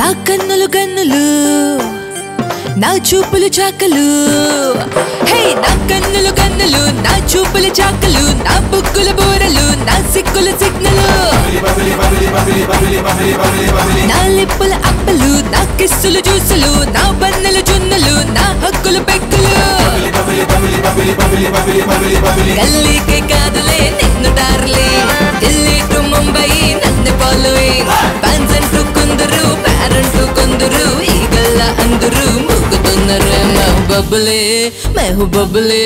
నా కన్నులు కన్నులు నా చూపులు చాకలు. హే నా కన్నులు కన్నులు నా చూపులు చాకలు నా బుక్కుల బూరలు నా సిక్కుల సిగ్నలు. నా లిప్పుల అప్పలు నా కిస్సులు జ్యూసులు నా బన్నెల జున్నులు నా హక్కులు పెక్కులు. గల్లీకే కాదులే నిన్ను డార్లే बबले, मैं हूँ बबले,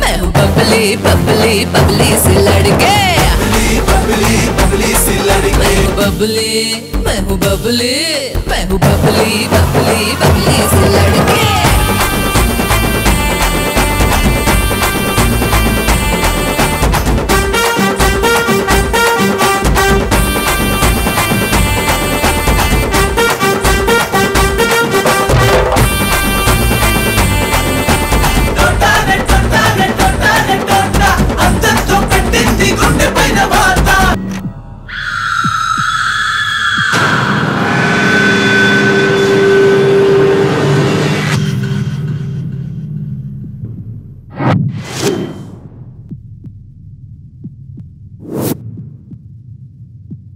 मैं हूँ बबली बबली बबली से लड़के। बबली बबली मैं हूँ बबली, मैं हूँ बबली, मैं हूँ बबली बबली बबली से लड़के।